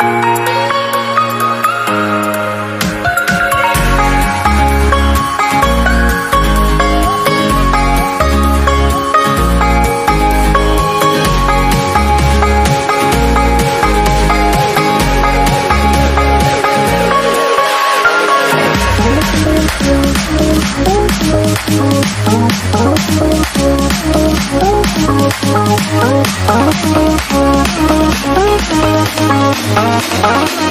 Oh, oh, oh, oh, oh, Oh,